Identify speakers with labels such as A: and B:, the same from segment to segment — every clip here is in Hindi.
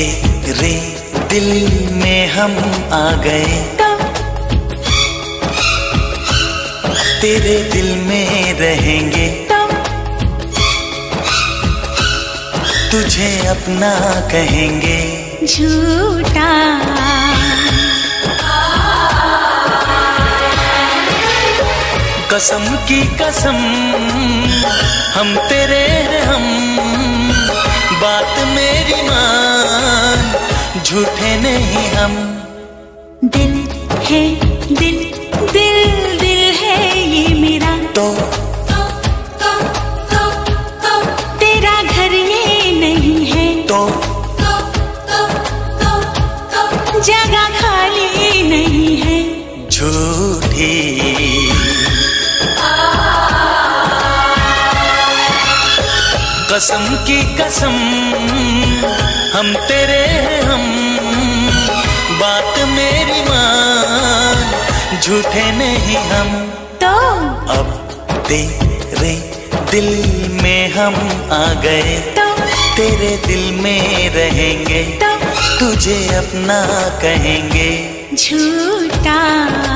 A: तेरे दिल में हम आ गए। तेरे दिल में रहेंगे। तुझे अपना कहेंगे।
B: झूठा।
A: कसम की कसम हम तेरे हैं हम। बात झूठे नहीं हम।
B: दिल है दिल दिल दिल है ये मेरा।
A: तो
B: तेरा घर ये नहीं है।
A: तो
B: जगह खाली नहीं है।
A: झूठी। कसम की कसम हम तेरे हैं हम। झूठे नहीं हम।
B: तो
A: अब तेरे दिल में हम आ गए।
B: तो
A: तेरे दिल में रहेंगे।
B: तो
A: तुझे अपना कहेंगे।
B: झूठा।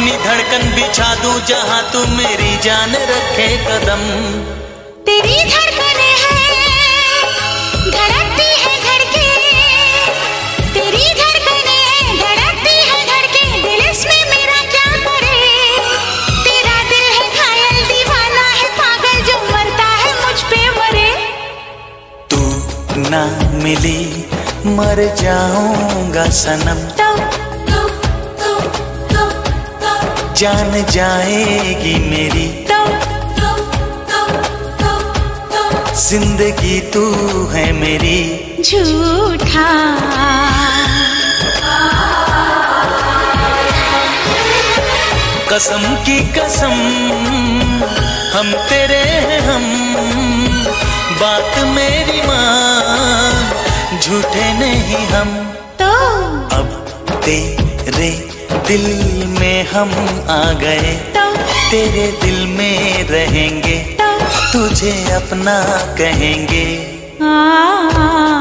A: अपनी धड़कन बिछा दूँ जहाँ तू मेरी जान रखे कदम।
B: तेरी धड़कने हैं धड़कती है धड़के। तेरी धड़कने हैं धड़कती है धड़के दिल इसमें मेरा क्या करे तेरा दिल है घायल दीवाना है पागल जो मरता है मुझ पे मरे।
A: तू ना मिली मर जाऊँगा सनम।
B: तो
A: जान जाएगी मेरी।
B: तो
A: ज़िंदगी तू है मेरी।
B: झूठा।
A: कसम की कसम हम तेरे हैं हम। बात मेरी मान झूठे नहीं हम।
B: तो
A: अब तेरे दिल में हम आ गए। तेरे दिल में रहेंगे। तुझे अपना कहेंगे।
B: आ
A: ये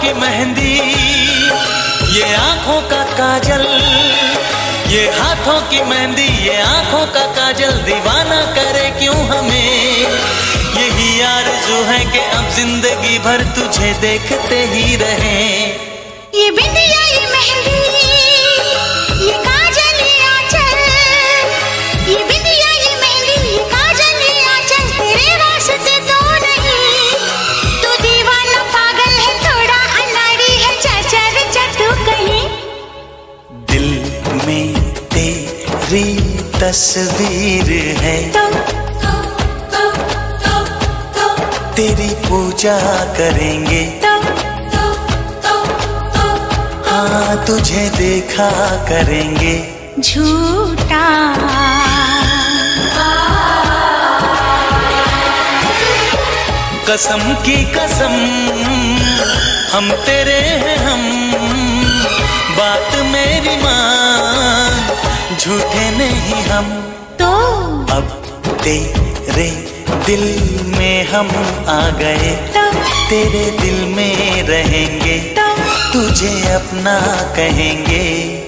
A: की मेहंदी, ये आँखों का काजल, ये हाथों की मेहंदी, ये आँखों का काजल, दीवाना करे क्यों हमें? यही यार जो है कि अब ज़िंदगी भर तुझे देखते ही रहे।
B: ये बिंदिया ये मेहंदी
A: तस्वीर है।
B: तो
A: तेरी पूजा करेंगे।
B: तो
A: हाँ तुझे देखा करेंगे।
B: झूठा।
A: कसम की कसम हम तेरे झूठे नहीं हम।
B: तो?
A: अब तेरे दिल में हम आ गए।
B: तो?
A: तेरे दिल में रहेंगे।
B: तो?
A: तुझे अपना कहेंगे।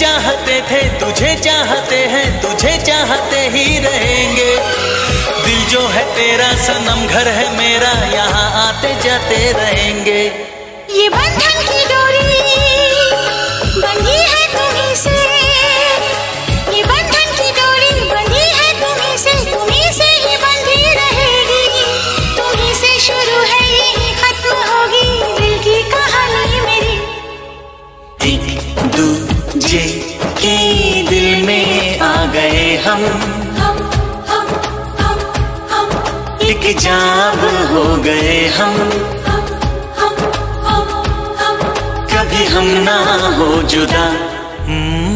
A: चाहते थे, तुझे चाहते हैं, तुझे चाहते ही रहेंगे। दिल जो है तेरा, सनम घर है मेरा, यहाँ आते जाते रहेंगे।
B: ये बंधन की डोरी
A: के दिल में आ गए हम
B: हम हम हम हम
A: एक जाब हो गए हम
B: हम हम हम हम
A: कभी हम ना हो जुदा हम्म